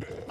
Yeah.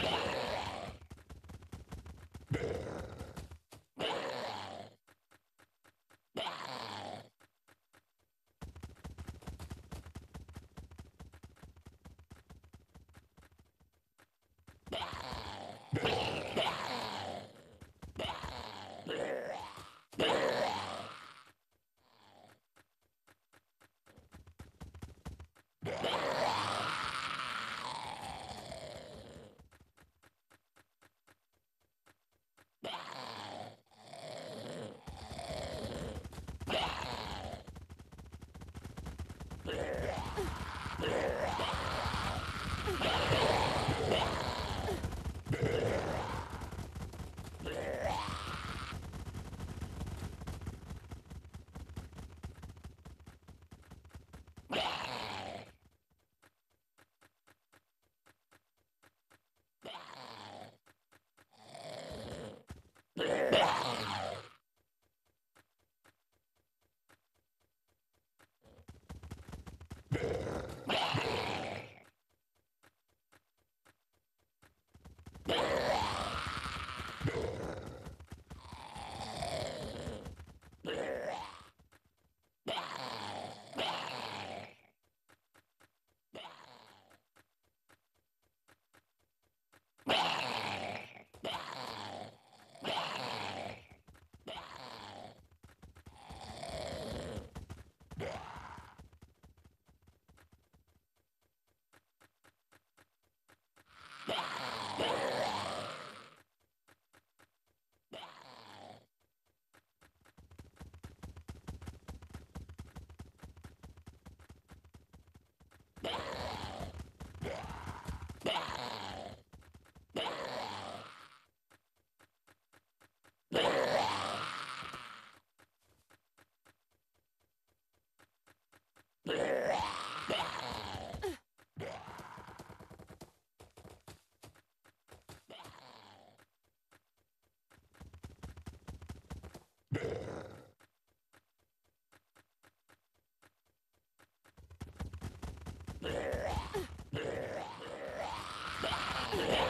Yeah.